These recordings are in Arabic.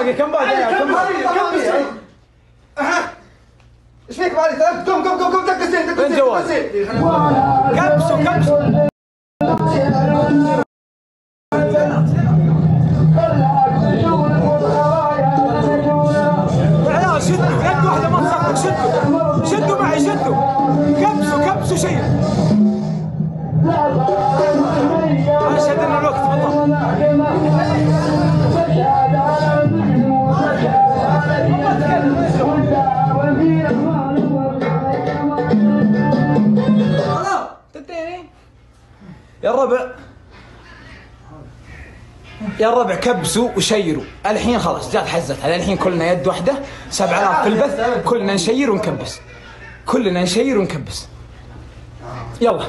باقي كم باقي؟ كم باقي؟ كم باقي؟ ها إيش فيك بعد؟ قم قم قم قم دق السيف دق السيف كبسوا كبسوا يا الربع كبسوا وشيروا. الحين خلاص جات حزتها. الحين كلنا يد واحدة 7000 في البث. كلنا نشير ونكبس. كلنا نشير ونكبس. يلا.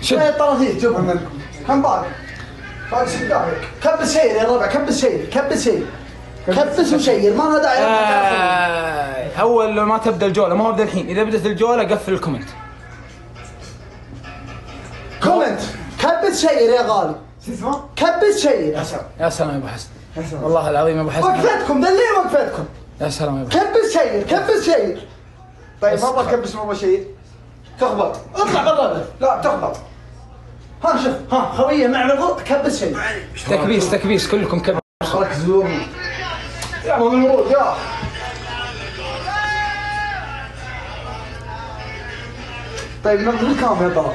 شد. شوية طراطيف جبهم منكم كم دقائق كبس شيء يا ربع كبس شيء كبس شيء كبس وشير ما لها داعي. آه، أول ما تبدأ الجولة ما هو بدا الحين. إذا بدأت الجولة قفل ال comment. كومنت. كبس شير يا غالي. اسمه؟ كبس شير يا سلام. يا أبو حسن. والله العظيم يا أبو حسن. وقفتكم دلين وقفتكم. يا سلام يا أبو حسن. كبس شير كبس شير طيب ما أبغى كبس ما أبغى شير تخبط. اطلع برا لا تخبط. ها شوف. ها خويه مع الغلط كبس شير تكبيس تكبيس كلكم كبس. ركزوا يا مو المرود يا. طيب نبض الكام يا طلال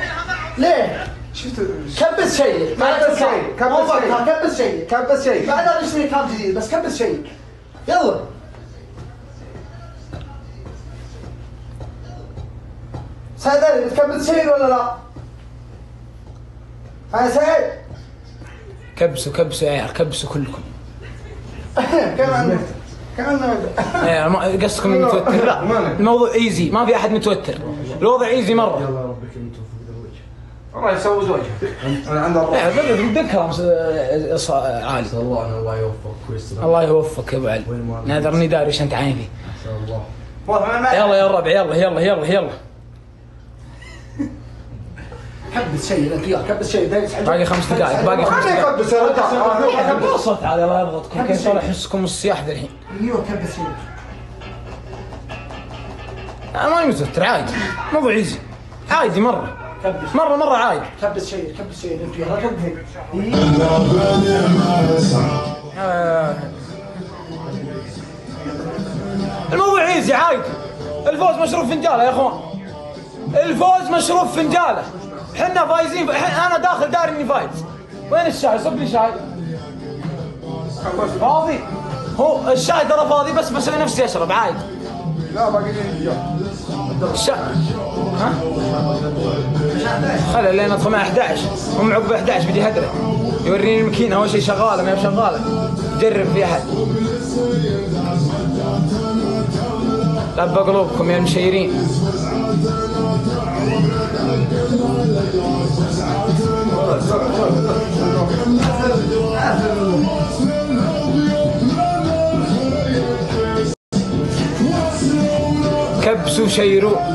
ليه؟ شفت كبس شيء كبس شيء، كبس شيء. كبس شيء كبس شيء بعدها نشتري كام جديد بس كبس شيء يلا سعيد علي بتكبس شيء ولا لا؟ ها يا سعيد كبسوا كبسوا يا عيال كبسوا كلكم كمان كمان قصدكم متوتر لا الموضوع ايزي ما في احد متوتر الوضع ايزي مره والله يسوي زوجه أنا عندي يا بدك كلام س- ص- عالي. الله الله يوفق كويس. الله يوفقك يا أبو علي. ما- ناظرني داري إيش انت عاين فيه ان شاء الله يلا يا الربع يلا يلا يلا يلا. كبس شيء انت يا كبس شيء. باقي خمس دقائق باقي خمس دقائق. رجال صوت عالي الله يضغطكم كيف طالع احسكم السياح ذا الحين؟ أيوه كبس شيء. أنا ماني متوتر عادي. موضوع عادي مرة. كبس مره مرة عادي كبس شيء كبس شيء. انت يا رجل آه. الموضوع ايزي عادي الفوز مشروف فنجالة يا أخوان. الفوز مشروف فنجالة. إحنا فايزين. أنا داخل داري إني فايز. وين الشاي؟ صب لي شاي. فاضي؟ هو الشاي ترى فاضي بس بسوي نفسي أشرب عادي لا باقي لي الشاي ها؟ خلي لين ادخل مع 11 هم عقب 11 بدي هدرة. يوريني الماكينة أول شيء شغالة ما هي شغالة. جرب في أحد. لبى قلوبكم يا المشيرين. كبسوا شيروا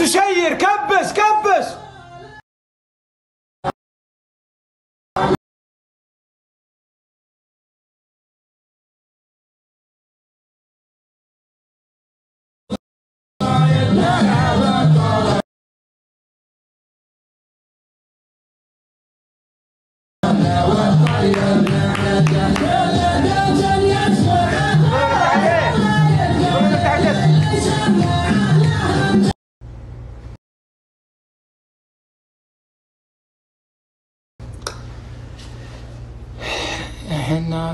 وشير كبس كبس.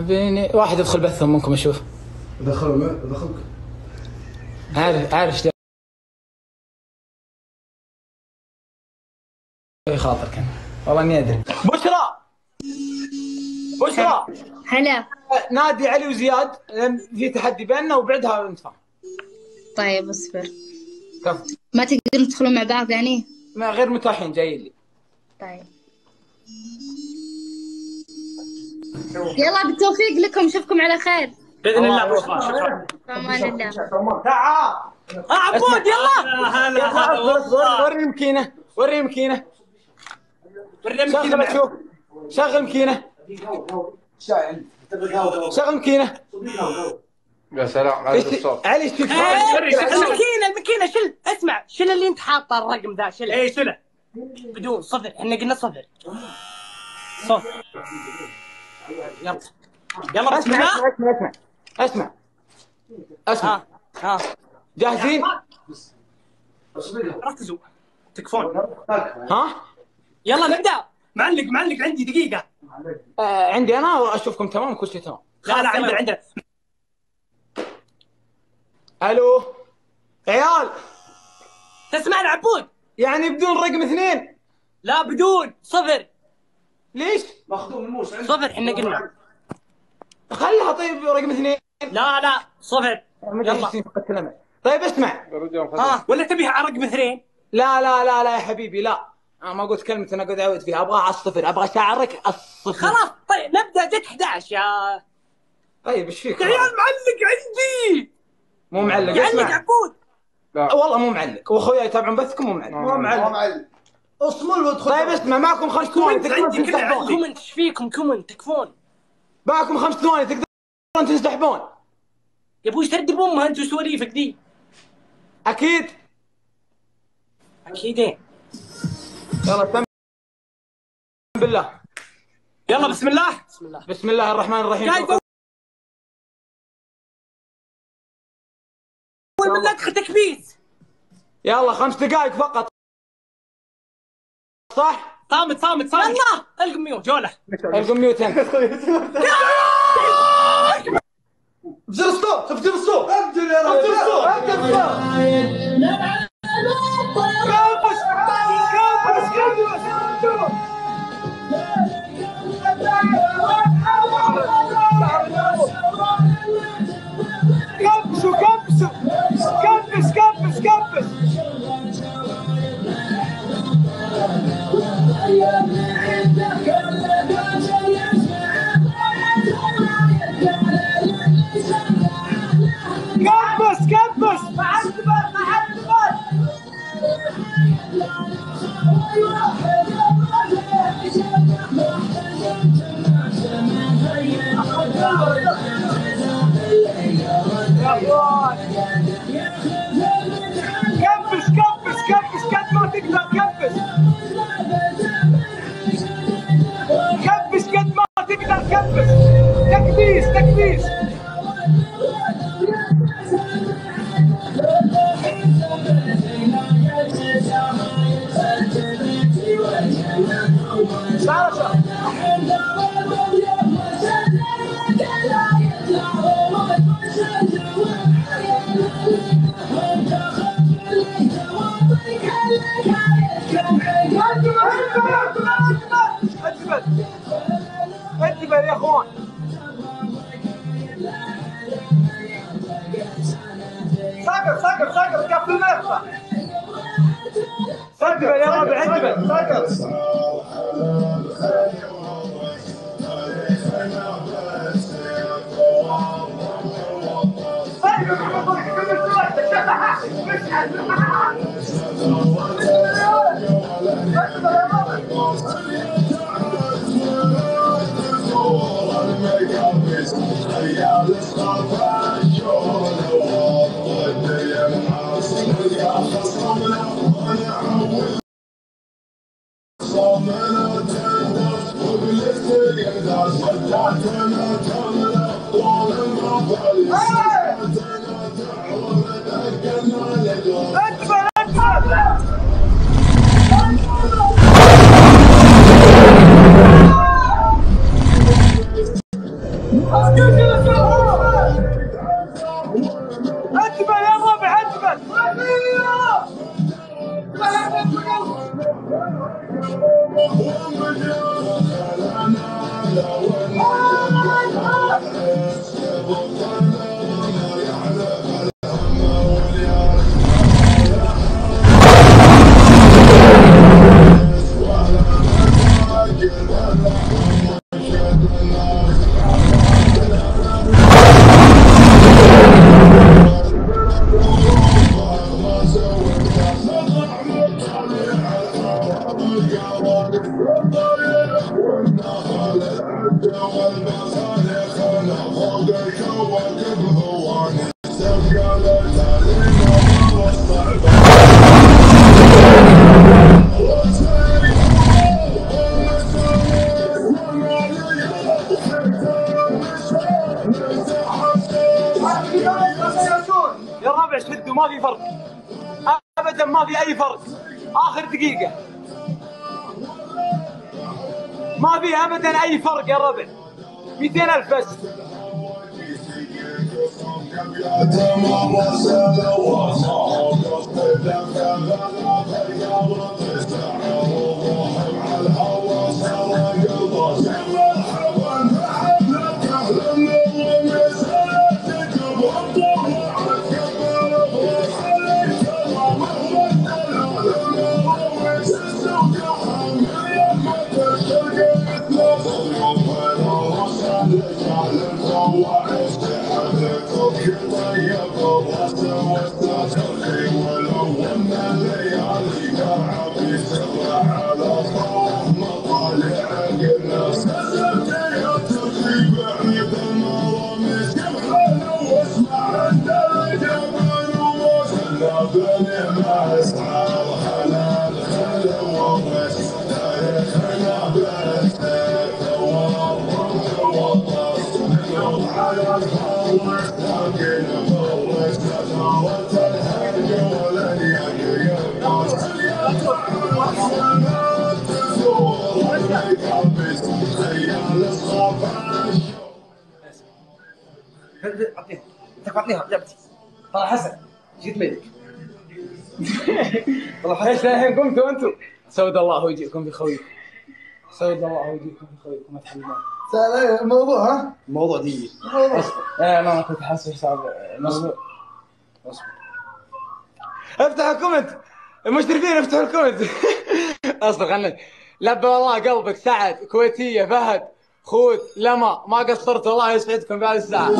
بيني واحد يدخل بثهم منكم أشوف. دخلوا دخلك. عارف عارف إيش أي خاطر كان. والله إني أدري. بشرى! بشرى! هلا. نادي علي وزياد في تحدي بيننا وبعدها نتفاهم. طيب اصبر. كفو ما تقدرون تدخلون مع بعض يعني؟ ما غير متاحين جايين لي. طيب. يلا بالتوفيق لكم أشوفكم على خير. بإذن الله بشرى شكرا. أمان الله. تعال. عبود يلا. هلا هلا وري المكينه وري المكينه شغل شوف شغل مكينة. شغل مكينة. يا سلام إيش- علي إيش فيك؟ الماكينه الماكينه شل اسمع شل اللي أنت حاطه الرقم ذا؟ شل اي شله بدون صفر. إحنا قلنا صفر. صفر. يلا يلا أسمع أسمع أسمع أسمع. أسمع. ها ها. جاهزين؟ ركزوا. تكفون. ها؟ يلا نبدأ. معلق معلق عندي دقيقة. آه عندي أنا وأشوفكم تمام كل شيء تمام. لا لا عندنا عندنا. ألو؟ عيال؟ تسمعني عبود يعني بدون رقم اثنين؟ لا بدون صفر. ليش؟ صفر إحنا قلنا. خلها طيب رقم اثنين. لا لا صفر. يلا. طيب اسمع. ها ولا تبيها على رقم اثنين؟ لا لا لا لا يا حبيبي لا. أنا ما قلت كلمة أنا قاعد أعود فيها. أبغى على الصفر أبغى شعرك الصفر. خلاص طيب نبدأ جت 11 يا طيب إيش فيك؟ يا عيال معلق عندي. مو معلق يعلق اسمع. عبود والله مو معلق. واخويا يتابعون بثكم مو معلق. مو معلم اصمل وادخل. طيب اسمع معكم خمس ثواني تقدرون عندي كومنت إيش فيكم كومنت تكفون. معكم خمس ثواني تقدرون تنسحبون يا أبوي تردي بامها انت وسواليفك دي؟ أكيد. أكيد إيه. يلا تم بالله يلا بسم الله. بسم الله. بسم الله الرحمن الرحيم. اول من ندخل تكبيس يلا خمس دقائق فقط. صح؟ صامت صامت صامت. يلا. القم mute جوله. القم mute انت stop افجر stop افجر يا رجل افجر stop افجر stop كبسوا My hand the bus. My hand the bus. ساكت كف المنافسه اجبل يا ربع اجبل ساكت. ساكت. ابدا ما في أي فرق. آخر دقيقة. ما في ابدا أي فرق يا ربع. 200000 بس. more. اعطيها اعطيها لعبتي ترى حسن جيت ميدك إيش الحين قمتوا أنتم سود الله وجهكم بخويكم سود الله وجهكم بخويكم ما تحلمون الموضوع ها؟ الموضوع دي إيه ما كنت حاسب حساب نصب اصبر افتح الكومنت المشرفين افتحوا الكومنت اصبر خلنا لبى والله قلبك سعد كويتية فهد خود لما ما قصرت الله يسعدكم بهذه الساعة.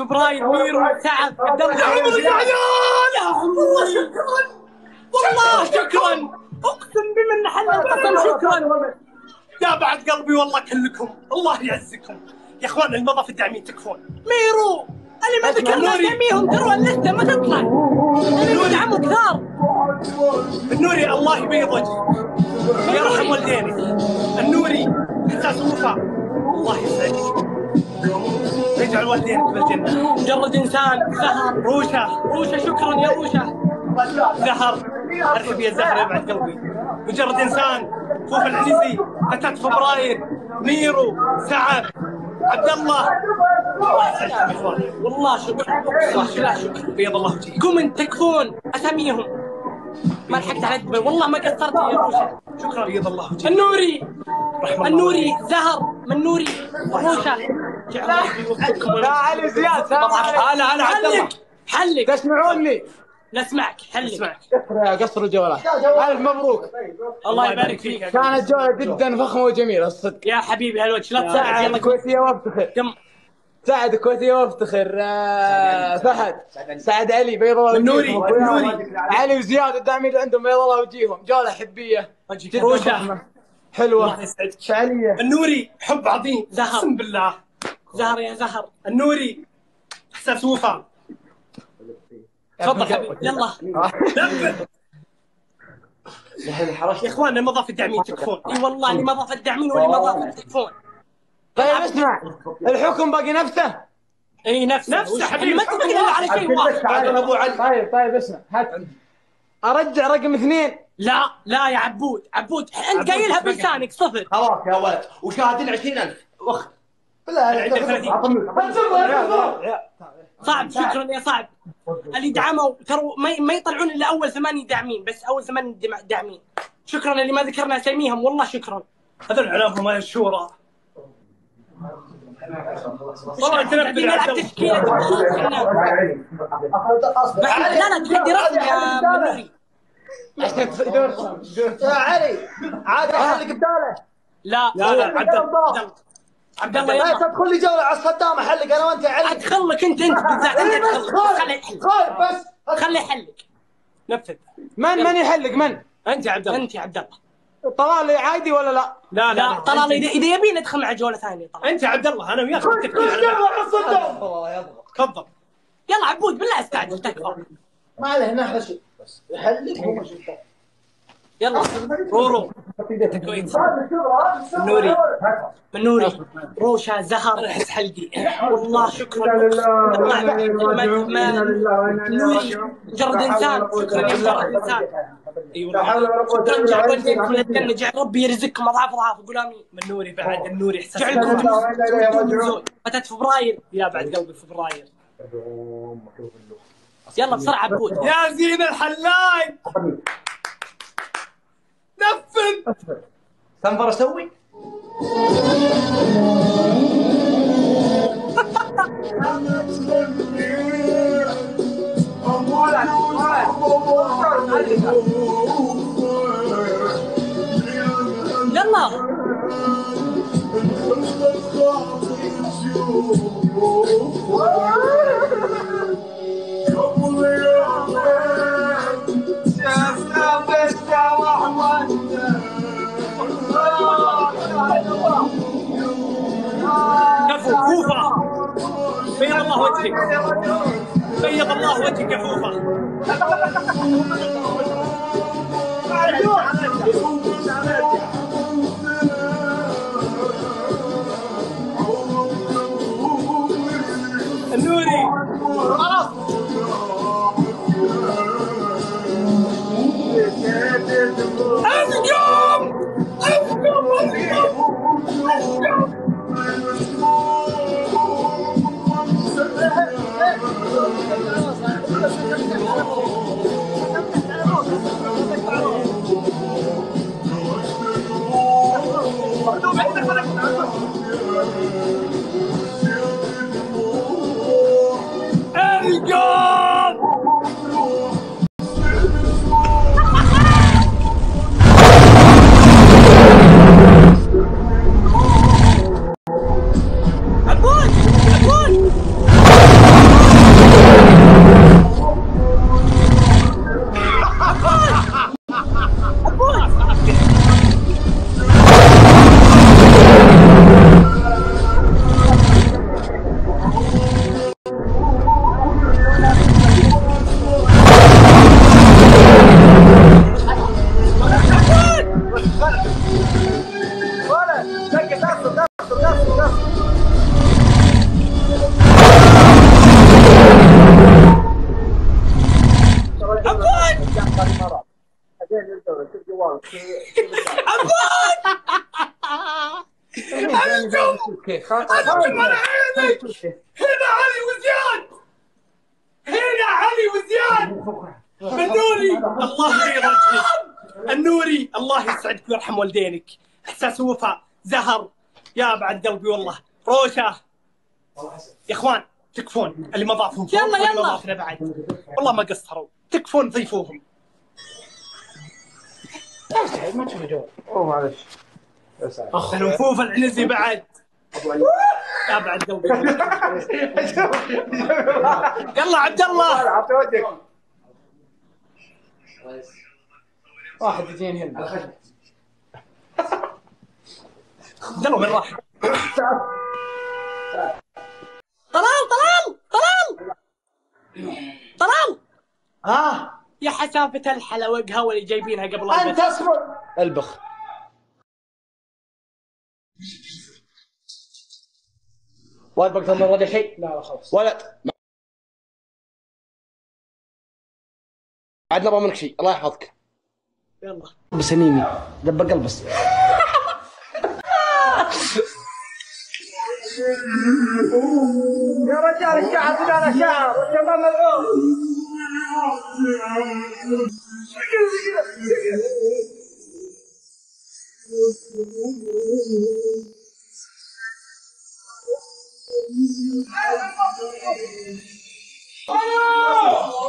عمري 3 فبراير ميرو سعد عبد الله عمري يا والله شكرا. والله شكرا. أقسم بمن حل القسم شكرا. يا بعد قلبي والله كلكم. الله يعزكم. يا إخوان المضى الداعمين تكفون. ميرو! اللي ما ذكرنا اساميهم ترى اللسته ما تطلع. اللي يدعموا كثار. النوري الله يبيض وجهك يرحم والدينك النوري احساس وفاء الله يسعدك. يجعل والدينك بالجنة مجرد إنسان. زهر. روشة. روشة. شكرا يا روشة. زهر. أرحب يا زهر يبعد قلبي. مجرد إنسان. خوف العزيزي. فتاة فبراير. ميرو. سعد. عبد الله. والله شكرا. والله لا شكرا. بيض الله وجهك. قوم تكفون أساميهم. ما لحقت على الدبي والله ما قصرت يا روشة. شكرا. بيض الله وجهك. النوري. النوري. زهر. من نوري. روشة. لا علي زياد أنا أنا عبد الله حلك. تسمعوني؟ نسمعك حلك. اسمعك يا قصر الجوالات ألف مبروك. الله يبارك فيك. كانت جولة جدا فخمة وجميلة الصدق. يا حبيبي هالوجه. لا تساعد. يلا الكويتية وافتخر سعد الكويتية وافتخر آه، فهد. سعد علي بيض الله النوري، وجيههم. النوري. علي وزياد الداعمين اللي عندهم بيض الله وجيههم جولة حبية. وجهك. جدا روشه حلوة. الله يسعدك. فعالية النوري حب عظيم. اقسم بالله. زهر يا زهر. النوري. احساس وفاء تفضل حبيبي. يلا. يا إخوان المضاف الداعمين تكفون إي والله اللي مضاف الداعمين واللي مضاف تكفون طيب اسمع. الحكم باقي نفسه. إي نفسه. نفسه حبيبي. ما إلا على شيء واحد. أبو علي. طيب طيب اسمع. هات. أرجع رقم اثنين. لا لا يا عبود. عبود انت قايلها بلسانك صفر. خلاص يا ولد. وشاهدين 20000 وخ 30. صعب شكرا يا صعب. اللي دعموا ترى ما ما يطلعون إلا أول ثمانية داعمين بس أول ثمانية دم- داعمين. شكرا اللي ما ذكرنا أساميهم والله شكرا. هذول علامهم يا الشورى. والله أنت نبي نلعب تشكيلة بعد لا لا تغدي رسمي يا منوري. يا علي عادي أحلق بداله لا. لا لا عبد الله لا يلا. تدخل لي جولة على الصدام احلق أنا وأنت يا علي. أدخلك أنت أنت بالذات أنت أدخلك. خليه يحلق خايف بس. خليه يحلق نفذ. من من يحلق من؟ أنت يا عبد الله. أنت يا عبد الله. طلال عادي ولا لا؟ لا لا طلال اذا إذا يبي ندخل مع جولة ثانية طلال. أنت يا عبد الله أنا وياك متفقين على على الصدام. تفضل. يلا عبود بالله استعجل تكفى. ما عليه نحن شيء بس يحلق هو يلا. رورو. كويس منوري. منوري. روشة زهر. احس حلقي والله شكرا منوري. مجرد إنسان. شكرا يا مجرد إنسان. اي والله شكرا جعل جعل ربي يرزقكم. اضعاف اضعاف قول آمين. منوري. بعد النوري. إحساس. جعلكم متى فبراير. يا بعد قلبي فبراير. يلا بسرعة عبود. يا زين الحلاي نفذ! تنفر أسوي؟ يلا. وجهك. بيض الله وجهك يا ولا الله النوري. الله يسعدك ويرحم والدينك. إحساس وفاء زهر. يا بعد قلبي والله. روشة. يا إخوان تكفون. اللي ما ضافهم يلا، واللي ما يلا. ضافنا بعد. والله ما قصروا. تكفون ضيفوهم. اوه معلش الوفوف العنزي بعد. يا بعد قلبي يلا عبد الله. واحد يجيني هنا يلا وين راح؟ طلال طلال طلال. طلال. ها يا حسافة الحلا والقهوة اللي جايبينها قبل أنت اصبر. البخ. ولد بقدر من رد شيء؟ لا لا خلاص. ولد عاد نبغى منك شيء الله يحفظك. يلا. بس انيمي دب قلب بس. يا رجال الشعر بدانا شعر والشباب ملعون.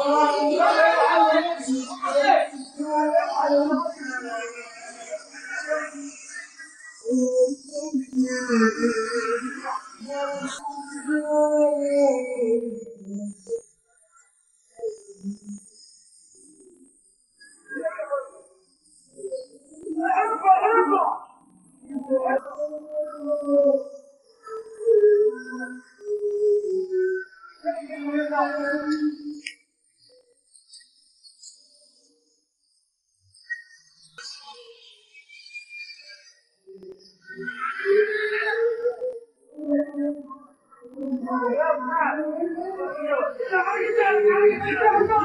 مع 你不知道。